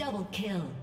double kill.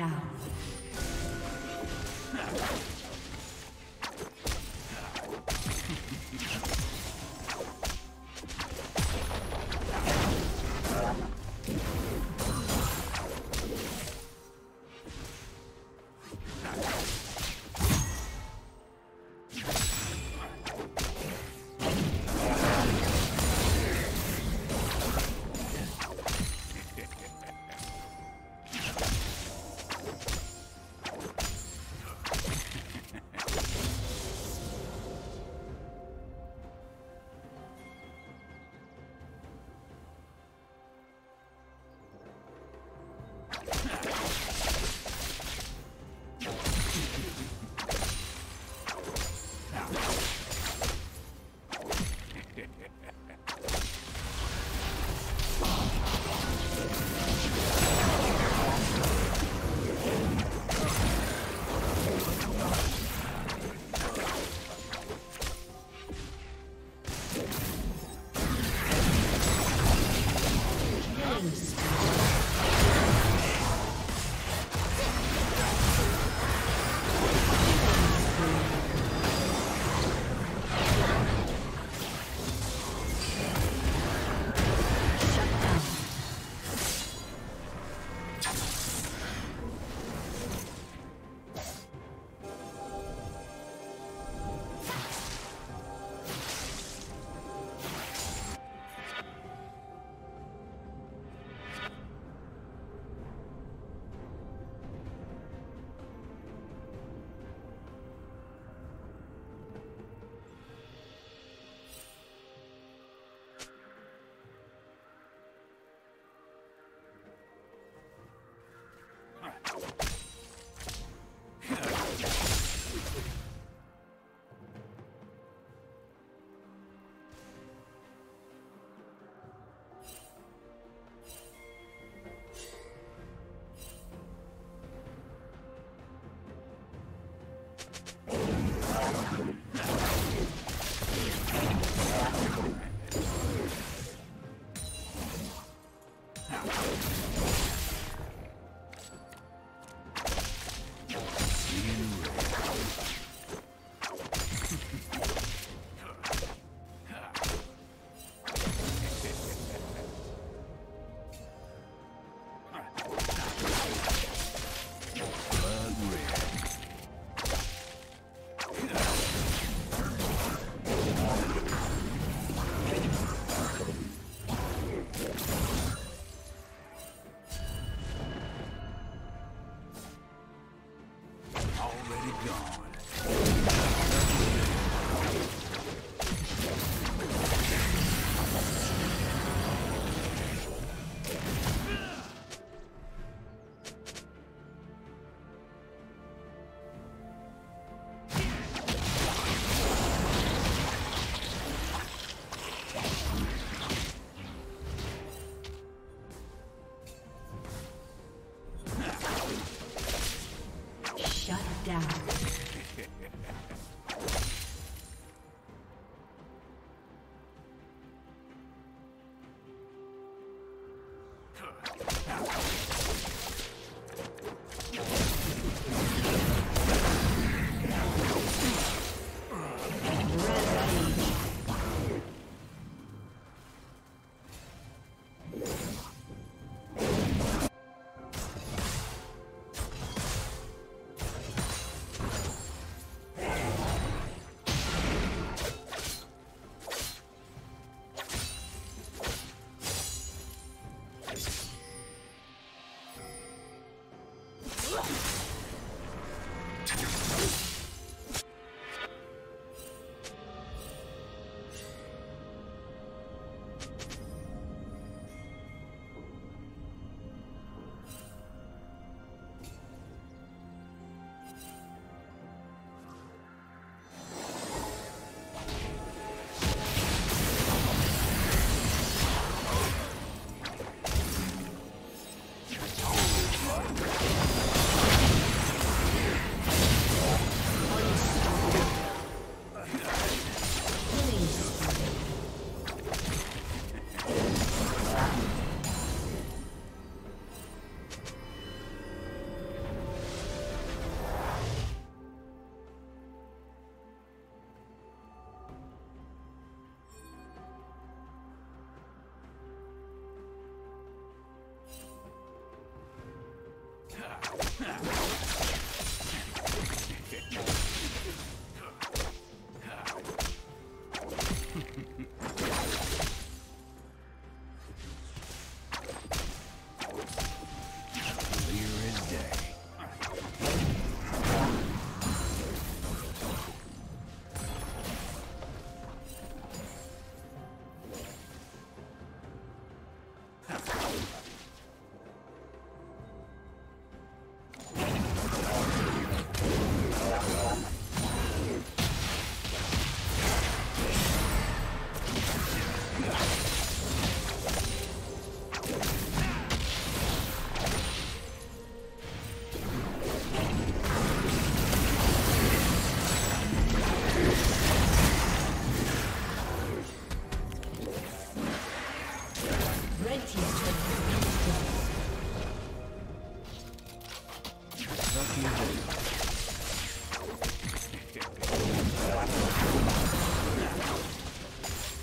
down. Already gone.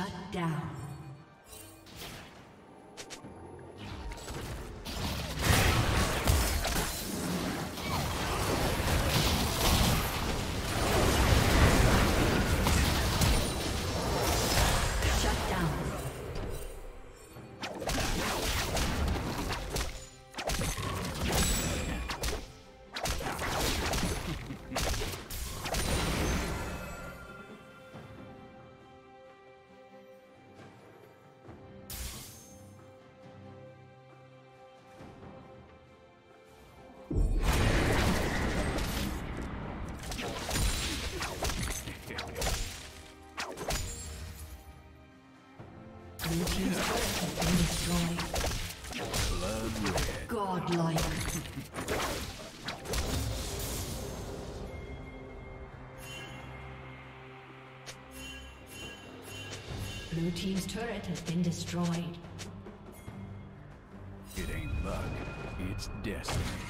Shut down. Blue team's turret has been destroyed. Godlike. Blue team's turret has been destroyed. It ain't luck. It's destiny.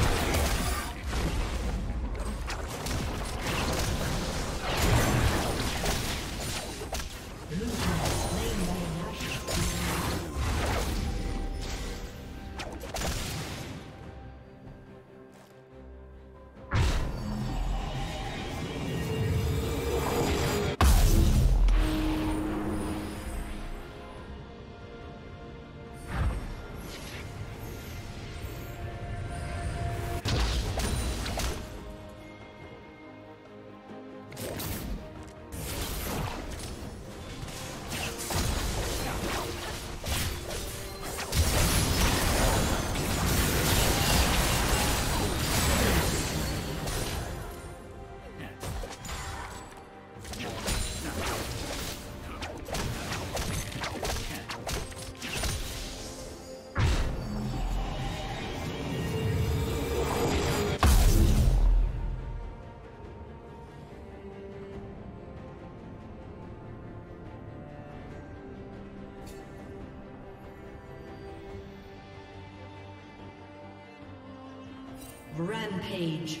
Rampage.